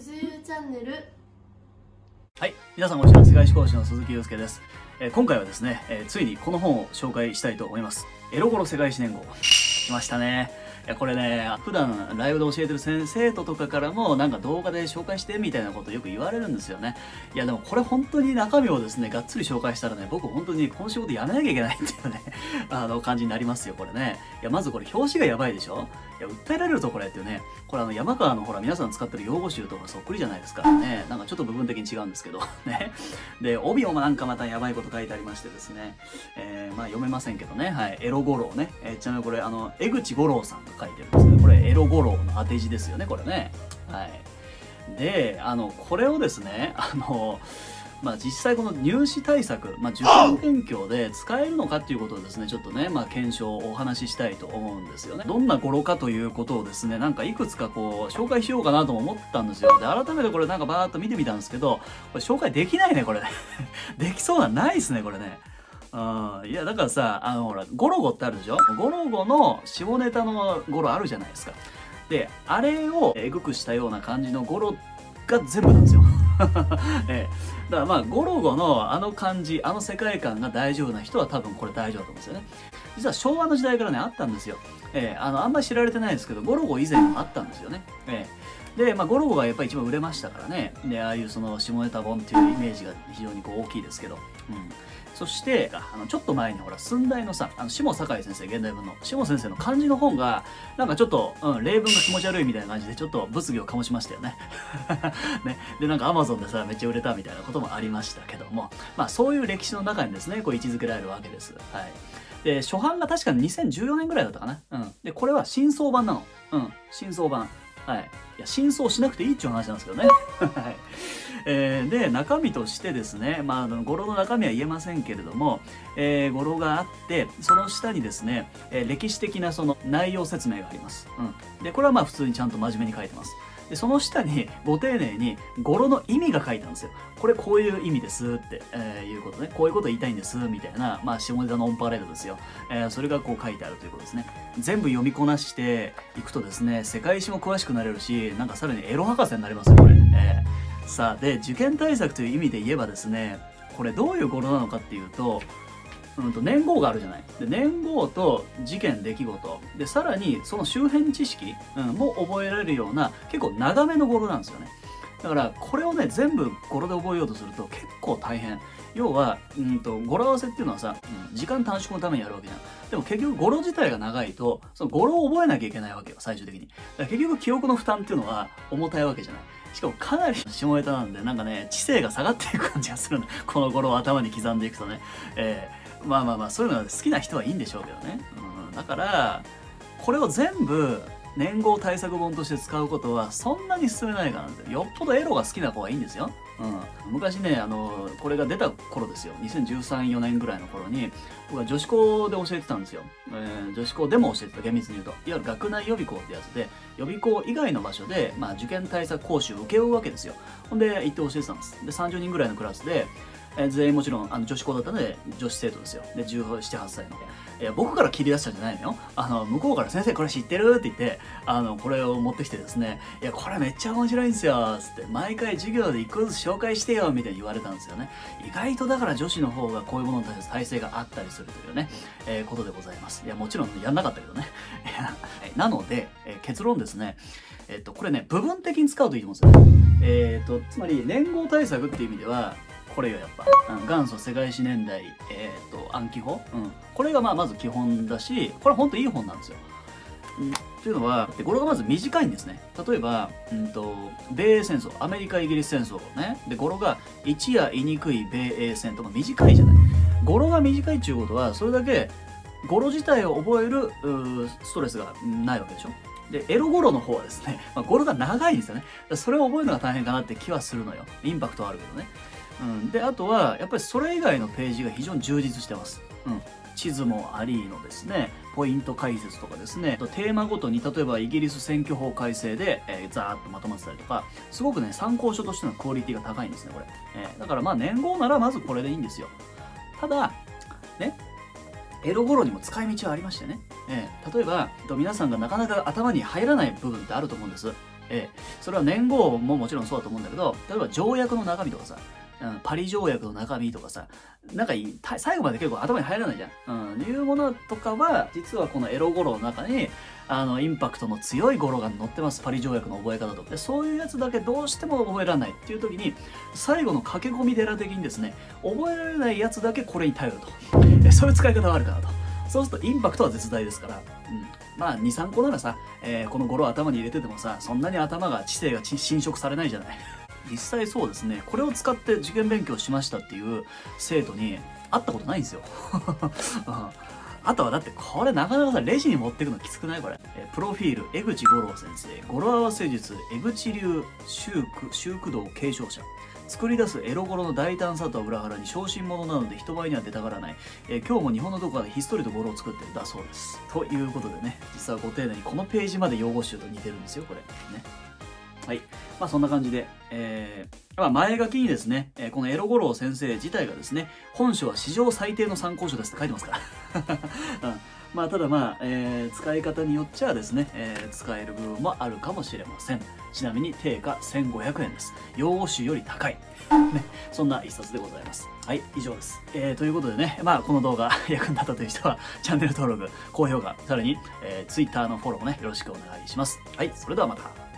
不自由チャンネル。はい皆さんこんにちは世界史講師の鈴木祐介です、えー今回はですね、えーついにこの本を紹介したいと思います。エロゴロ世界史年号。来ましたね。いやこれね普段ライブで教えてる先生徒とかからもなんか動画で紹介してみたいなことよく言われるんですよね。いやでもこれ本当に中身をですねがっつり紹介したらね僕本当にこの仕事やめなきゃいけないっていうね あの感じになりますよこれね。いやまずこれ表紙がやばいでしょ？いや訴えられるぞこれっていうねこれあの山川のほら皆さん使ってる用語集とかそっくりじゃないですかね。なんかちょっと部分的に違うんですけど ね。で帯もなんかまたやばいこと書いてありましてですね、えーまあ読めませんけどね。はい。エロ五郎ね、えーちなみにこれあの江口五郎さんが書いてるんですけどこれエロ五郎の当て字ですよねこれね。はい。であのこれをですねあのまあ、実際この入試対策、まあ、受験勉強で使えるのかっていうことをですねちょっとね、まあ、検証をお話ししたいと思うんですよね。どんな語呂かということをですねなんかいくつかこう紹介しようかなとも思ったんですよ。で改めてこれなんかバーッと見てみたんですけどこれ紹介できないねこれ。できそうなないですねこれね。うん。いやだからさあのほらゴロゴってあるでしょ？ゴロゴの下ネタのゴロあるじゃないですか。であれをえぐくしたような感じのゴロが全部なんですよ。ええ、だからまあゴロゴのあの感じあの世界観が大丈夫な人は多分これ大丈夫だと思うんですよね。実は昭和の時代からねあったんですよ、ええ、あのあんまり知られてないですけどゴロゴ以前もあったんですよね、ええ、で、まあ、ゴロゴがやっぱり一番売れましたからね。でああいうその下ネタ本っていうイメージが非常にこう大きいですけど、うん、そしてあのちょっと前にほら寸大のさあの下坂井先生現代文の下先生の漢字の本がなんかちょっと、うん、例文が気持ち悪いみたいな感じでちょっと物議を醸しましたよね。ね。でなんかアマゾンでさめっちゃ売れたみたいなこともありましたけども。まあそういう歴史の中にですねこう位置づけられるわけです。はい。で初版が確か2014年ぐらいだったかな。うん。でこれは新装版なの。うん。新装版。はい。いや新装しなくていいっていう話なんですけどね。はい。えーで中身としてですね、まあ、あの語呂の中身は言えませんけれども、えー語呂があってその下にですね、えー歴史的なその内容説明があります、うん、でこれはまあ普通にちゃんと真面目に書いてますでその下にご丁寧に語呂の意味が書いてあるんですよ。これこういう意味ですって、えーいうことね。こういうこと言いたいんですみたいな、まあ、下ネタのオンパレードですよ、えーそれがこう書いてあるということですね。全部読みこなしていくとですね世界史も詳しくなれるしなんかさらにエロ博士になりますよこれ、えーさあで受験対策という意味で言えばですねこれどういう語呂なのかっていうとうん、と年号があるじゃない。で年号と事件出来事。でさらにその周辺知識、うん、も覚えられるような結構長めの語呂なんですよね。だからこれをね全部語呂で覚えようとすると結構大変。要は、うん、と語呂合わせっていうのはさ、うん時間短縮のためにやるわけじゃん。でも結局語呂自体が長いとその語呂を覚えなきゃいけないわけよ最終的に。だから結局記憶の負担っていうのは重たいわけじゃない。しかもかなり下ネタなんでなんかね知性が下がっていく感じがするんだこの語呂を頭に刻んでいくとね、えーまあまあまあそういうのが好きな人はいいんでしょうけどね、うん、だからこれを全部年号対策本として使うことはそんなに進めないかなって。よっぽどエロが好きな子がいいんですよ、うん、昔ねあのこれが出た頃ですよ。2013-4年ぐらいの頃に僕は女子校で教えてたんですよ、えー女子校でも教えてた厳密に言うと。いわゆる学内予備校ってやつで予備校以外の場所で、まあ、受験対策講習を請け負うわけですよ。ほんで行って教えてたんです。で30人ぐらいのクラスでえー全員もちろんあの女子校だったので女子生徒ですよ。で1718歳の。いや僕から切り出したんじゃないのよ。あの向こうから「先生これ知ってる?」って言ってあのこれを持ってきてですね「いやこれめっちゃ面白いんですよ」つって毎回授業で一個ずつ紹介してよみたいに言われたんですよね。意外とだから女子の方がこういうものに対する体制があったりするというね、えーことでございます。いやもちろんやんなかったけどね。なので、えー結論ですね。えっとこれね部分的に使うといいと思うんですよえっとつまり年号対策っていう意味ではこれよやっぱ、うん元祖世界史年代、えー、と暗記法、うん、これがまあまず基本だしこれ本当いい本なんですよ。うん、というのはでこれがまず短いんですね。例えば、うん、と米英戦争アメリカイギリス戦争ね。で語呂が一夜言いにくい米英戦とか短いじゃない。語呂が短いっていうことはそれだけ語呂自体を覚えるストレスがないわけでしょ。でエロ語呂の方はですね、まあ、語呂が長いんですよね。それを覚えるのが大変かなって気はするのよ。インパクトはあるけどね。うん、であとはやっぱりそれ以外のページが非常に充実してます、うん、地図もありのですねポイント解説とかですね。とテーマごとに例えばイギリス選挙法改正で、えーザーッとまとまってたりとかすごくね参考書としてのクオリティが高いんですねこれ、えーだからまあ年号ならまずこれでいいんですよ。ただねエロゴロにも使い道はありましてね、えー例えばえっと皆さんがなかなか頭に入らない部分ってあると思うんです。ええ、それは年号ももちろんそうだと思うんだけど、例えば条約の中身とかさ、うん、パリ条約の中身とかさ、なんか最後まで結構頭に入らないじゃん。うん、いうものとかは、実はこのエロ語呂の中に、あの、インパクトの強い語呂が載ってます。パリ条約の覚え方とか。で、そういうやつだけどうしても覚えられないっていう時に、最後の駆け込み寺的にですね、覚えられないやつだけこれに頼ると。そういう使い方があるかなと。そうするとインパクトは絶大ですから、うん。まあ、2、3個ならさ、えー、この語呂頭に入れててもさ、そんなに頭が知性が侵食されないじゃない。実際そうですね、これを使って受験勉強しましたっていう生徒に会ったことないんですよ。あとはだってこれなかなかさ、レジに持ってくのきつくない？これ。えプロフィール、江口五郎先生、語呂合わせ術、江口流修句、修句道継承者。作り出すエロ語呂の大胆さとは裏腹に小心者なので人前には出たがらない、えー、今日も日本のどこかでひっそりと語呂を作ってるだそうですということでね実はご丁寧にこのページまで用語集と似てるんですよこれねはい。まあそんな感じで、えー、まあ前書きにですね、えー、このエロゴロ先生自体がですね、本書は史上最低の参考書ですって書いてますから。うんまあ、ただまあ、えー、使い方によっちゃですね、えー、使える部分もあるかもしれません。ちなみに定価1500円です。用語集より高い。ね、そんな一冊でございます。はい、以上です。えー、ということでね、まあ、この動画 役に立ったという人は、チャンネル登録、高評価、さらに、えー、Twitter のフォローもね、よろしくお願いします。はい、それではまた。